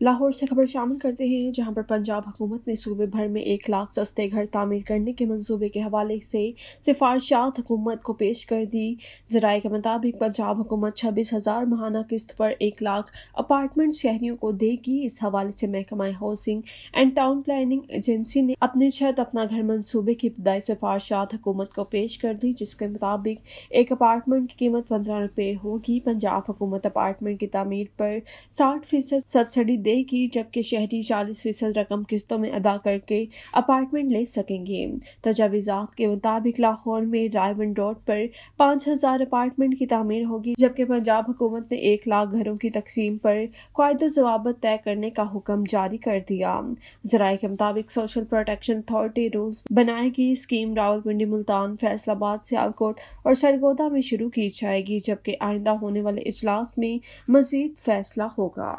लाहौर से खबर शामिल करते हैं, जहाँ पर पंजाब हुकूमत ने सूबे भर में एक लाख सस्ते घर तामीर करने के मंसूबे के हवाले से सिफारशात हुकूमत को पेश कर दी। जराये के मुताबिक पंजाब हुकूमत छब्बीस हज़ार महाना किस्त पर एक लाख अपार्टमेंट शहरियों को देगी। इस हवाले से महकमा housing and town planning agency ने अपने छत अपना घर मनसूबे की इब्तदाई सिफारशात हुकूमत को पेश कर दी, जिसके मुताबिक एक अपार्टमेंट की कीमत पंद्रह रुपये होगी। पंजाब हुकूमत अपार्टमेंट की तमीर पर साठ फ़ीसद सब्सिडी देगी जबकि शहरी चालीस फ़ीसद रकम किस्तों में अदा करके अपार्टमेंट ले सकेंगे। तजावीज़ात के मुताबिक लाहौर में रायवन रोड पर पाँच हज़ार अपार्टमेंट की तमीर होगी, जबकि पंजाब हुकूमत ने एक लाख घरों की तकसीम पर कायद जवाबत तय करने का हुक्म जारी कर दिया। जराये के मुताबिक सोशल प्रोटेक्शन अथॉरिटी रूल्स बनाएगी स्कीम रावलपिंडी, मुल्तान, फैसलाबाद, सियालकोट और सरगोदा में शुरू की जाएगी, जबकि आइंदा होने वाले इजलास में मजीद फैसला होगा।